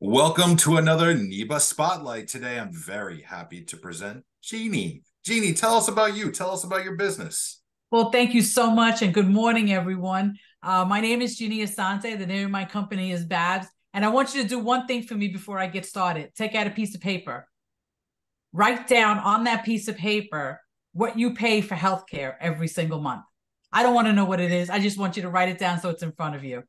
Welcome to another NEBA Spotlight. Today, I'm very happy to present Jeannie. Jeannie, tell us about you. Tell us about your business. Well, thank you so much, and good morning, everyone. Uh, my name is Jeannie Assante. The name of my company is Babs. And I want you to do one thing for me before I get started. Take out a piece of paper. Write down on that piece of paper what you pay for healthcare every single month. I don't want to know what it is. I just want you to write it down so it's in front of you.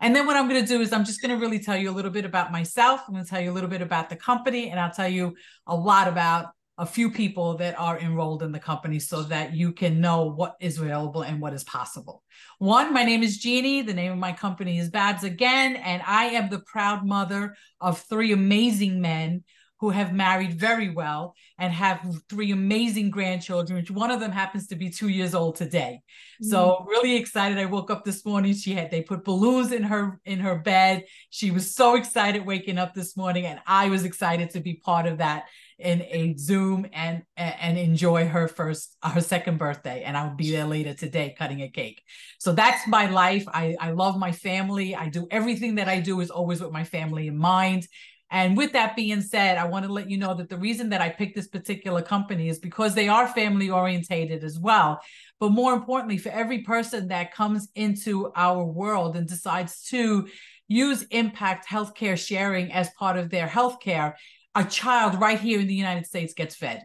And then what I'm going to do is I'm just going to really tell you a little bit about myself. I'm going to tell you a little bit about the company, and I'll tell you a lot about a few people that are enrolled in the company so that you can know what is available and what is possible. One, my name is Jeannie. The name of my company is Babs again, and I am the proud mother of three amazing men who have married very well and have three amazing grandchildren, which one of them happens to be two years old today. Mm-hmm. So really excited. I woke up this morning. She had they put balloons in her in her bed. She was so excited waking up this morning, and I was excited to be part of that in a Zoom and and enjoy her first her second birthday. And I'll be there later today cutting a cake. So that's my life. I, I love my family. I do everything that I do is always with my family in mind. And with that being said, I want to let you know that the reason that I picked this particular company is because they are family orientated as well. But more importantly, for every person that comes into our world and decides to use impact healthcare sharing as part of their healthcare, a child right here in the United States gets fed.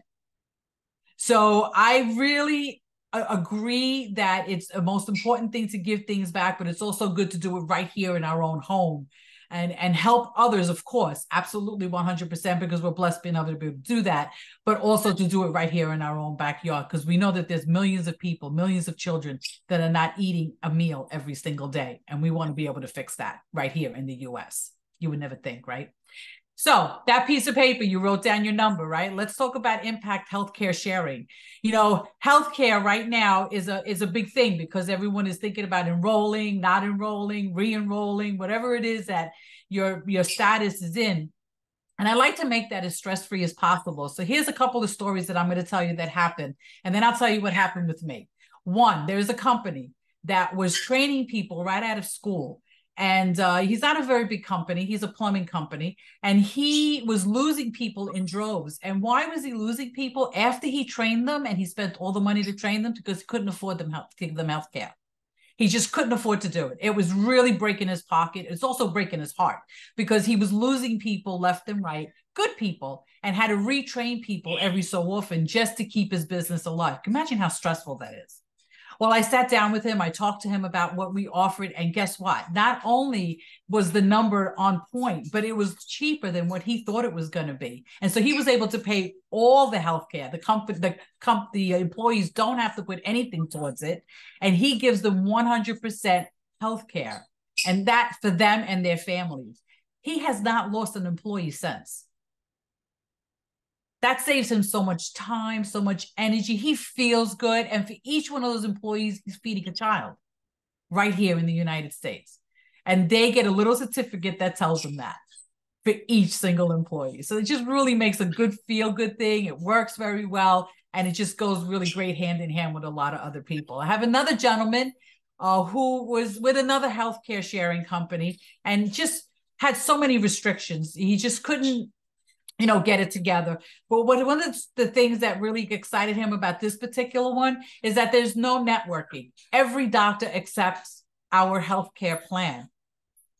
So I really uh, agree that it's the most important thing to give things back, but it's also good to do it right here in our own home and and help others of course absolutely 100% because we're blessed being able to be able to do that but also to do it right here in our own backyard because we know that there's millions of people millions of children that are not eating a meal every single day and we want to be able to fix that right here in the US you would never think right so that piece of paper, you wrote down your number, right? Let's talk about impact healthcare sharing. You know, healthcare right now is a is a big thing because everyone is thinking about enrolling, not enrolling, re-enrolling, whatever it is that your your status is in. And I like to make that as stress-free as possible. So here's a couple of stories that I'm going to tell you that happened. And then I'll tell you what happened with me. One, there's a company that was training people right out of school and uh, he's not a very big company. He's a plumbing company. And he was losing people in droves. And why was he losing people? After he trained them and he spent all the money to train them because he couldn't afford them help to give them health care. He just couldn't afford to do it. It was really breaking his pocket. It's also breaking his heart because he was losing people left and right good people and had to retrain people every so often just to keep his business alive. Imagine how stressful that is well, I sat down with him, I talked to him about what we offered, and guess what? Not only was the number on point, but it was cheaper than what he thought it was going to be. And so he was able to pay all the health care. The company, the comp, the employees don't have to put anything towards it. And he gives them 100% health care. And that for them and their families. He has not lost an employee since that saves him so much time, so much energy. He feels good. And for each one of those employees, he's feeding a child right here in the United States. And they get a little certificate that tells them that for each single employee. So it just really makes a good feel good thing. It works very well. And it just goes really great hand in hand with a lot of other people. I have another gentleman uh, who was with another healthcare sharing company and just had so many restrictions. He just couldn't you know, get it together. But what one of the things that really excited him about this particular one is that there's no networking. Every doctor accepts our healthcare plan.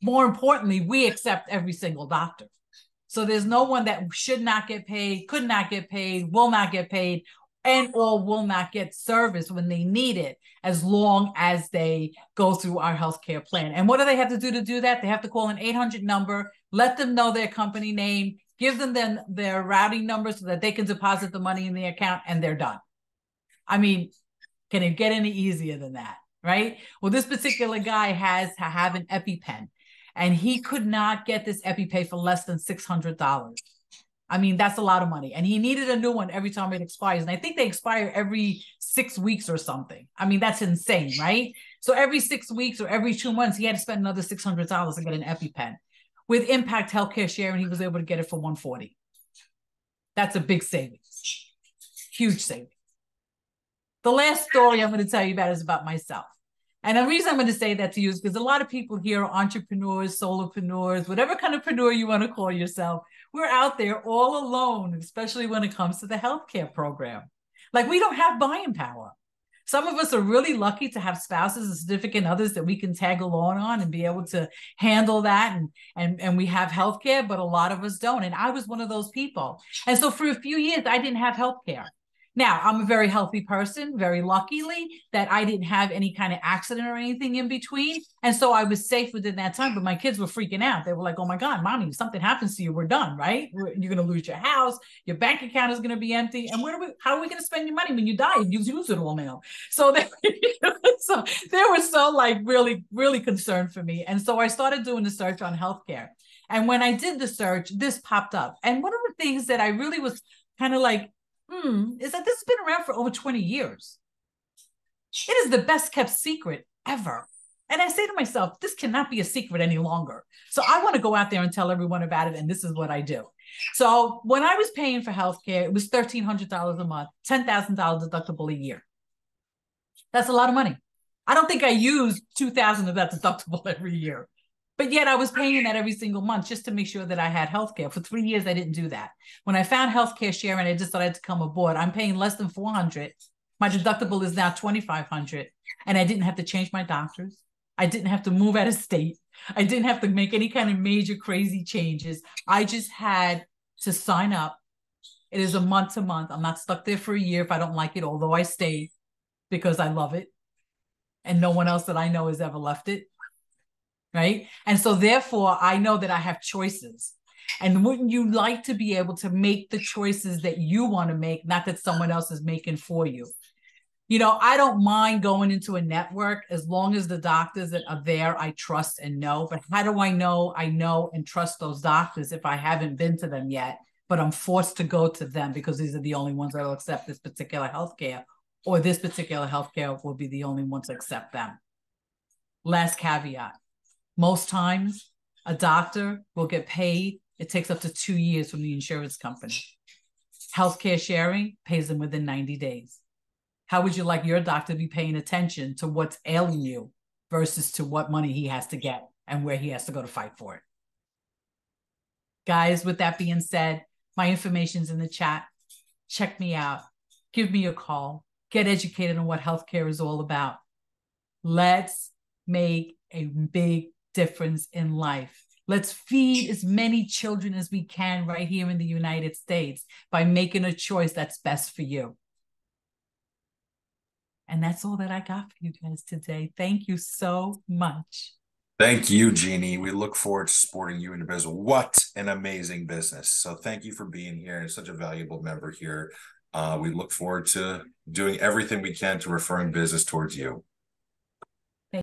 More importantly, we accept every single doctor. So there's no one that should not get paid, could not get paid, will not get paid, and or will not get service when they need it as long as they go through our healthcare plan. And what do they have to do to do that? They have to call an 800 number, let them know their company name, give them then their routing number so that they can deposit the money in the account and they're done. I mean, can it get any easier than that? Right. Well, this particular guy has to have an EpiPen and he could not get this EpiPen for less than $600. I mean, that's a lot of money. And he needed a new one every time it expires. And I think they expire every six weeks or something. I mean, that's insane, right? So every six weeks or every two months, he had to spend another $600 to get an EpiPen with Impact Healthcare Sharing, he was able to get it for 140. That's a big savings, huge savings. The last story I'm going to tell you about is about myself. And the reason I'm going to say that to you is because a lot of people here are entrepreneurs, solopreneurs, whatever kind of preneur you want to call yourself. We're out there all alone, especially when it comes to the healthcare program. Like we don't have buying power. Some of us are really lucky to have spouses and significant others that we can tag along on and be able to handle that. And, and, and we have healthcare, but a lot of us don't. And I was one of those people. And so for a few years, I didn't have healthcare. Now, I'm a very healthy person, very luckily that I didn't have any kind of accident or anything in between. And so I was safe within that time, but my kids were freaking out. They were like, oh my God, mommy, if something happens to you, we're done, right? You're going to lose your house. Your bank account is going to be empty. And where do we, how are we going to spend your money when you die? You use it all now. So they, so they were so like really, really concerned for me. And so I started doing the search on healthcare. And when I did the search, this popped up. And one of the things that I really was kind of like hmm, is that this has been around for over 20 years. It is the best kept secret ever. And I say to myself, this cannot be a secret any longer. So I want to go out there and tell everyone about it. And this is what I do. So when I was paying for healthcare, it was $1,300 a month, $10,000 deductible a year. That's a lot of money. I don't think I use 2000 of that deductible every year. But yet I was paying that every single month just to make sure that I had health care. For three years, I didn't do that. When I found healthcare share and I decided to come aboard, I'm paying less than 400. My deductible is now 2,500. And I didn't have to change my doctors. I didn't have to move out of state. I didn't have to make any kind of major crazy changes. I just had to sign up. It is a month to month. I'm not stuck there for a year if I don't like it, although I stay because I love it. And no one else that I know has ever left it right? And so therefore, I know that I have choices. And wouldn't you like to be able to make the choices that you want to make, not that someone else is making for you? You know, I don't mind going into a network as long as the doctors that are there I trust and know. But how do I know I know and trust those doctors if I haven't been to them yet? But I'm forced to go to them because these are the only ones that will accept this particular healthcare, or this particular healthcare will be the only ones to accept them. Last caveat most times, a doctor will get paid. It takes up to two years from the insurance company. Healthcare sharing pays them within 90 days. How would you like your doctor to be paying attention to what's ailing you versus to what money he has to get and where he has to go to fight for it? Guys, with that being said, my information's in the chat. Check me out. Give me a call. Get educated on what healthcare is all about. Let's make a big difference in life. Let's feed as many children as we can right here in the United States by making a choice that's best for you. And that's all that I got for you guys today. Thank you so much. Thank you, Jeannie. We look forward to supporting you in your business. What an amazing business. So thank you for being here and such a valuable member here. Uh, we look forward to doing everything we can to referring business towards you.